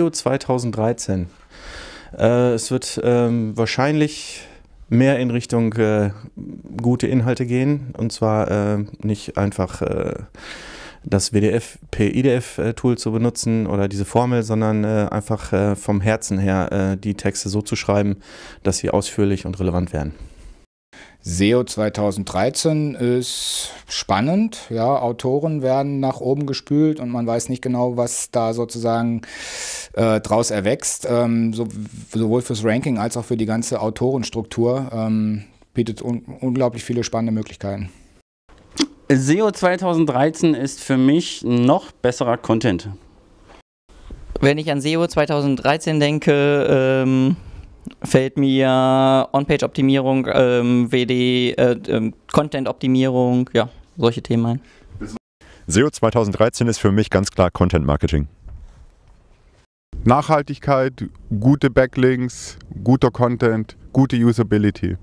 SEO 2013. Äh, es wird ähm, wahrscheinlich mehr in Richtung äh, gute Inhalte gehen und zwar äh, nicht einfach äh, das WDF PIDF-Tool zu benutzen oder diese Formel, sondern äh, einfach äh, vom Herzen her die Texte so zu schreiben, dass sie ausführlich und relevant werden. SEO 2013 ist spannend. Ja, Autoren werden nach oben gespült und man weiß nicht genau, was da sozusagen äh, draus erwächst. Ähm, so, sowohl fürs Ranking als auch für die ganze Autorenstruktur ähm, bietet un unglaublich viele spannende Möglichkeiten. SEO 2013 ist für mich noch besserer Content. Wenn ich an SEO 2013 denke, ähm fällt mir On-Page-Optimierung, ähm, WD, äh, äh, Content-Optimierung, ja, solche Themen ein. SEO 2013 ist für mich ganz klar Content Marketing. Nachhaltigkeit, gute Backlinks, guter Content, gute Usability.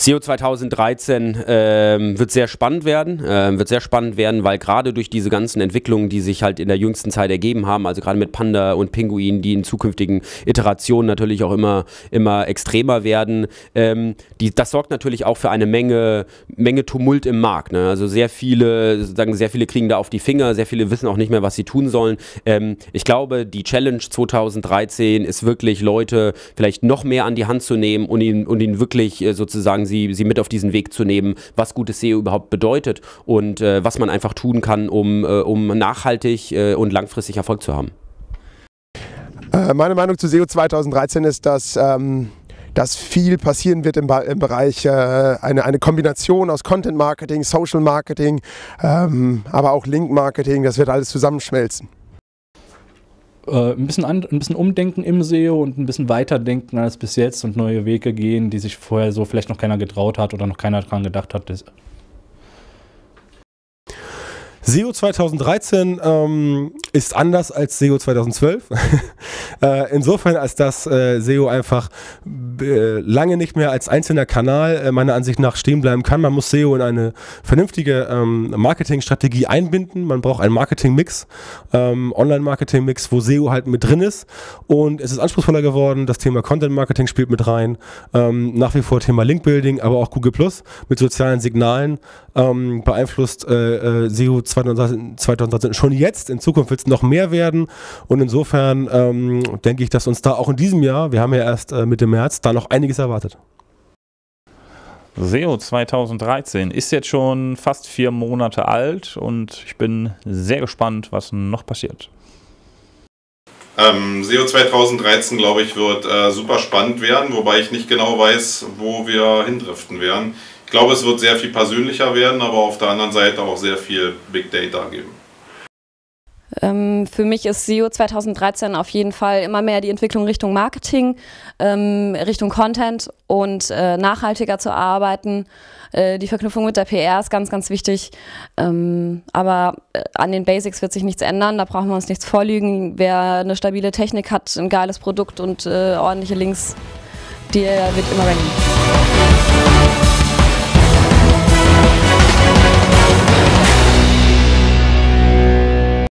SEO 2013 ähm, wird sehr spannend werden, ähm, wird sehr spannend werden, weil gerade durch diese ganzen Entwicklungen, die sich halt in der jüngsten Zeit ergeben haben, also gerade mit Panda und Pinguin, die in zukünftigen Iterationen natürlich auch immer, immer extremer werden, ähm, die, das sorgt natürlich auch für eine Menge, Menge Tumult im Markt. Ne? Also sehr viele, sozusagen sehr viele kriegen da auf die Finger, sehr viele wissen auch nicht mehr, was sie tun sollen. Ähm, ich glaube, die Challenge 2013 ist wirklich Leute vielleicht noch mehr an die Hand zu nehmen und ihnen, und ihnen wirklich äh, sozusagen sie, sie mit auf diesen Weg zu nehmen, was gutes SEO überhaupt bedeutet und äh, was man einfach tun kann, um, äh, um nachhaltig äh, und langfristig Erfolg zu haben. Äh, meine Meinung zu SEO 2013 ist, dass ähm dass viel passieren wird im, im Bereich äh, eine, eine Kombination aus Content Marketing, Social Marketing, ähm, aber auch Link Marketing, das wird alles zusammenschmelzen äh, ein, bisschen an, ein bisschen umdenken im SEO und ein bisschen weiterdenken als bis jetzt und neue Wege gehen, die sich vorher so vielleicht noch keiner getraut hat oder noch keiner dran gedacht hat. SEO 2013 ähm, ist anders als SEO 2012. äh, insofern, als dass äh, SEO einfach äh, lange nicht mehr als einzelner Kanal äh, meiner Ansicht nach stehen bleiben kann. Man muss SEO in eine vernünftige ähm, Marketingstrategie einbinden. Man braucht einen Marketing-Mix, ähm, Online-Marketing-Mix, wo SEO halt mit drin ist. Und es ist anspruchsvoller geworden. Das Thema Content-Marketing spielt mit rein. Ähm, nach wie vor Thema Link-Building, aber auch Google Plus mit sozialen Signalen ähm, beeinflusst äh, äh, SEO 2013 2013 schon jetzt. In Zukunft wird es noch mehr werden. Und insofern ähm, denke ich, dass uns da auch in diesem Jahr, wir haben ja erst äh, Mitte März, da noch einiges erwartet. SEO 2013 ist jetzt schon fast vier Monate alt und ich bin sehr gespannt, was noch passiert. Ähm, SEO 2013, glaube ich, wird äh, super spannend werden, wobei ich nicht genau weiß, wo wir hindriften werden. Ich glaube, es wird sehr viel persönlicher werden, aber auf der anderen Seite auch sehr viel Big Data geben. Ähm, für mich ist SEO 2013 auf jeden Fall immer mehr die Entwicklung Richtung Marketing, ähm, Richtung Content und äh, nachhaltiger zu arbeiten. Äh, die Verknüpfung mit der PR ist ganz, ganz wichtig. Ähm, aber äh, an den Basics wird sich nichts ändern, da brauchen wir uns nichts vorlügen. Wer eine stabile Technik hat, ein geiles Produkt und äh, ordentliche Links, der wird immer ranken.